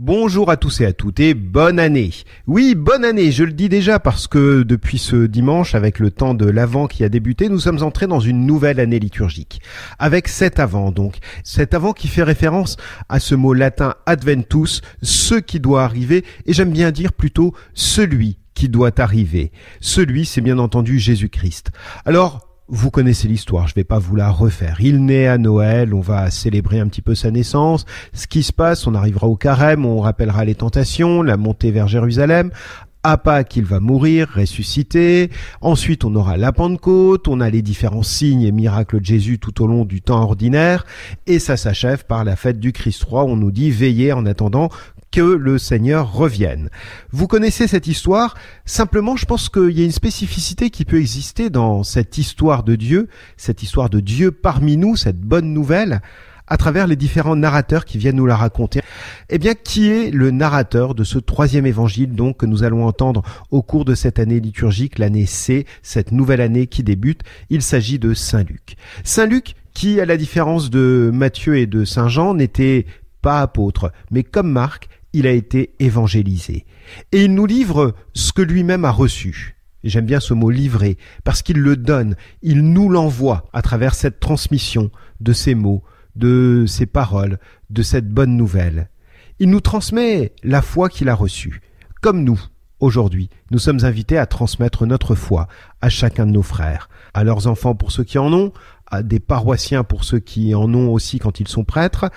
Bonjour à tous et à toutes et bonne année. Oui, bonne année, je le dis déjà parce que depuis ce dimanche, avec le temps de l'Avent qui a débuté, nous sommes entrés dans une nouvelle année liturgique. Avec cet Avant donc, cet Avant qui fait référence à ce mot latin adventus, ce qui doit arriver, et j'aime bien dire plutôt celui qui doit arriver. Celui, c'est bien entendu Jésus-Christ. Alors, vous connaissez l'histoire, je vais pas vous la refaire. Il naît à Noël, on va célébrer un petit peu sa naissance. Ce qui se passe, on arrivera au carême, on rappellera les tentations, la montée vers Jérusalem. À Pâques, il va mourir, ressusciter. Ensuite, on aura la Pentecôte, on a les différents signes et miracles de Jésus tout au long du temps ordinaire. Et ça s'achève par la fête du Christ roi. On nous dit veillez en attendant que le Seigneur revienne. Vous connaissez cette histoire, simplement je pense qu'il y a une spécificité qui peut exister dans cette histoire de Dieu, cette histoire de Dieu parmi nous, cette bonne nouvelle, à travers les différents narrateurs qui viennent nous la raconter. Eh bien, qui est le narrateur de ce troisième évangile donc que nous allons entendre au cours de cette année liturgique, l'année C, cette nouvelle année qui débute? Il s'agit de Saint Luc. Saint Luc qui, à la différence de Matthieu et de Saint Jean, n'était pas apôtre, mais comme Marc, il a été évangélisé. Et il nous livre ce que lui-même a reçu. J'aime bien ce mot livrer, parce qu'il le donne, il nous l'envoie à travers cette transmission de ses mots, de ses paroles, de cette bonne nouvelle. Il nous transmet la foi qu'il a reçue. Comme nous, aujourd'hui, nous sommes invités à transmettre notre foi à chacun de nos frères, à leurs enfants pour ceux qui en ont, à des paroissiens pour ceux qui en ont aussi quand ils sont prêtres,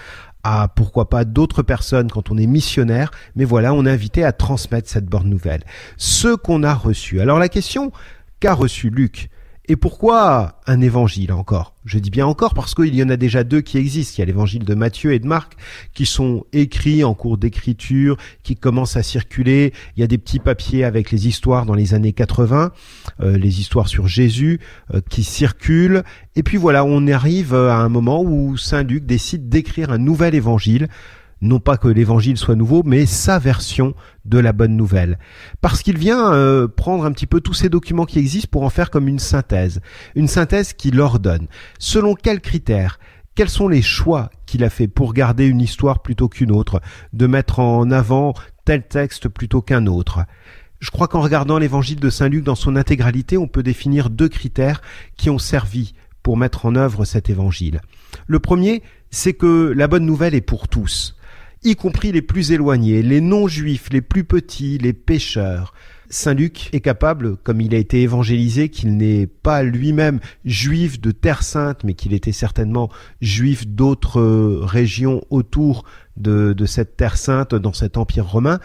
à pourquoi pas d'autres personnes quand on est missionnaire, mais voilà, on est invité à transmettre cette bonne nouvelle. Ce qu'on a reçu. Alors la question qu'a reçu Luc et pourquoi un évangile encore? Je dis bien encore parce qu'il y en a déjà deux qui existent. Il y a l'évangile de Matthieu et de Marc qui sont écrits en cours d'écriture, qui commencent à circuler. Il y a des petits papiers avec les histoires dans les années 80, euh, les histoires sur Jésus euh, qui circulent. Et puis voilà, on arrive à un moment où Saint Luc décide d'écrire un nouvel évangile non pas que l'évangile soit nouveau, mais sa version de la bonne nouvelle. Parce qu'il vient euh, prendre un petit peu tous ces documents qui existent pour en faire comme une synthèse. Une synthèse qui l'ordonne. Selon quels critères? Quels sont les choix qu'il a fait pour garder une histoire plutôt qu'une autre, de mettre en avant tel texte plutôt qu'un autre? Je crois qu'en regardant l'évangile de Saint Luc dans son intégralité, on peut définir deux critères qui ont servi pour mettre en œuvre cet évangile. Le premier, c'est que la bonne nouvelle est pour tous y compris les plus éloignés, les non-juifs, les plus petits, les pécheurs. Saint Luc est capable, comme il a été évangélisé, qu'il n'est pas lui-même juif de Terre Sainte, mais qu'il était certainement juif d'autres euh, régions autour de, de cette Terre Sainte, dans cet Empire romain,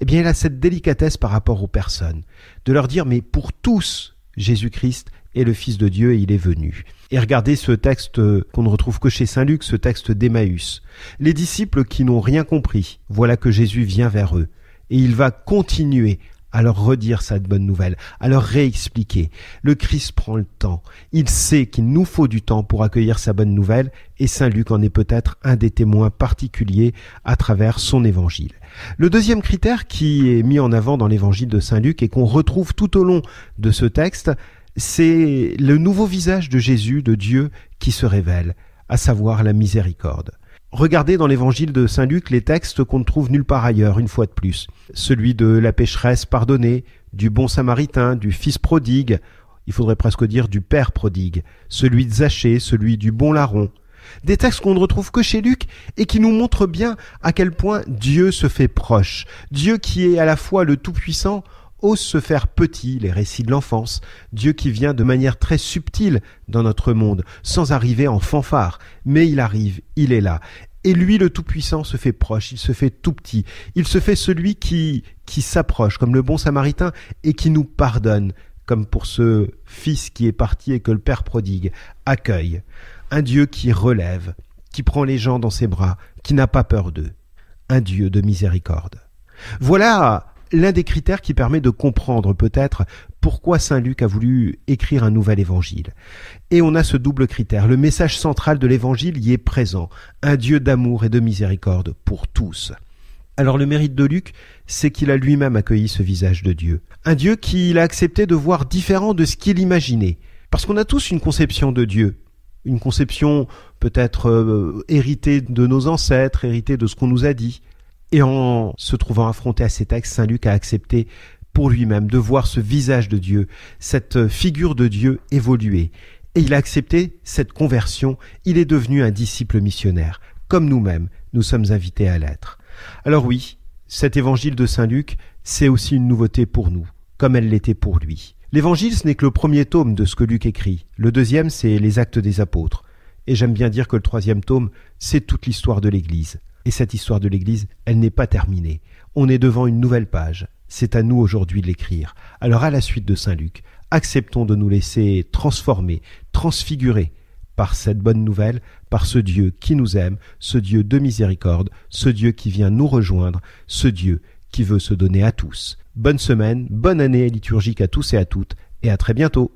eh bien il a cette délicatesse par rapport aux personnes, de leur dire, mais pour tous, Jésus-Christ est le Fils de Dieu et il est venu. Et regardez ce texte qu'on ne retrouve que chez Saint Luc, ce texte d'Emmaüs. Les disciples qui n'ont rien compris, voilà que Jésus vient vers eux, et il va continuer à leur redire cette bonne nouvelle, à leur réexpliquer. Le Christ prend le temps. Il sait qu'il nous faut du temps pour accueillir sa bonne nouvelle, et Saint Luc en est peut-être un des témoins particuliers à travers son évangile. Le deuxième critère qui est mis en avant dans l'évangile de Saint Luc et qu'on retrouve tout au long de ce texte, c'est le nouveau visage de Jésus, de Dieu, qui se révèle, à savoir la miséricorde. Regardez dans l'évangile de Saint Luc les textes qu'on ne trouve nulle part ailleurs, une fois de plus. Celui de la pécheresse pardonnée, du bon samaritain, du fils prodigue, il faudrait presque dire du père prodigue, celui de Zachée, celui du bon larron. Des textes qu'on ne retrouve que chez Luc et qui nous montrent bien à quel point Dieu se fait proche. Dieu qui est à la fois le Tout-Puissant, ose se faire petit, les récits de l'enfance, Dieu qui vient de manière très subtile dans notre monde, sans arriver en fanfare, mais il arrive, il est là. Et lui, le Tout-Puissant, se fait proche, il se fait tout petit, il se fait celui qui, qui s'approche, comme le bon Samaritain, et qui nous pardonne, comme pour ce fils qui est parti et que le Père prodigue accueille. Un Dieu qui relève, qui prend les gens dans ses bras, qui n'a pas peur d'eux. Un Dieu de miséricorde. Voilà l'un des critères qui permet de comprendre peut-être pourquoi Saint Luc a voulu écrire un nouvel évangile. Et on a ce double critère. Le message central de l'évangile y est présent. Un Dieu d'amour et de miséricorde pour tous. Alors le mérite de Luc, c'est qu'il a lui-même accueilli ce visage de Dieu. Un Dieu qu'il a accepté de voir différent de ce qu'il imaginait. Parce qu'on a tous une conception de Dieu. Une conception peut-être euh, héritée de nos ancêtres, héritée de ce qu'on nous a dit. Et en se trouvant affronté à ces textes, Saint Luc a accepté pour lui-même de voir ce visage de Dieu, cette figure de Dieu évoluer. Et il a accepté cette conversion, il est devenu un disciple missionnaire, comme nous-mêmes, nous sommes invités à l'être. Alors oui, cet évangile de Saint Luc, c'est aussi une nouveauté pour nous, comme elle l'était pour lui. L'évangile, ce n'est que le premier tome de ce que Luc écrit. Le deuxième, c'est les actes des apôtres. Et j'aime bien dire que le troisième tome, c'est toute l'histoire de l'Église. Et cette histoire de l'Église, elle n'est pas terminée. On est devant une nouvelle page. C'est à nous aujourd'hui de l'écrire. Alors à la suite de Saint Luc, acceptons de nous laisser transformer, transfigurer par cette bonne nouvelle, par ce Dieu qui nous aime, ce Dieu de miséricorde, ce Dieu qui vient nous rejoindre, ce Dieu qui veut se donner à tous. Bonne semaine, bonne année liturgique à tous et à toutes, et à très bientôt.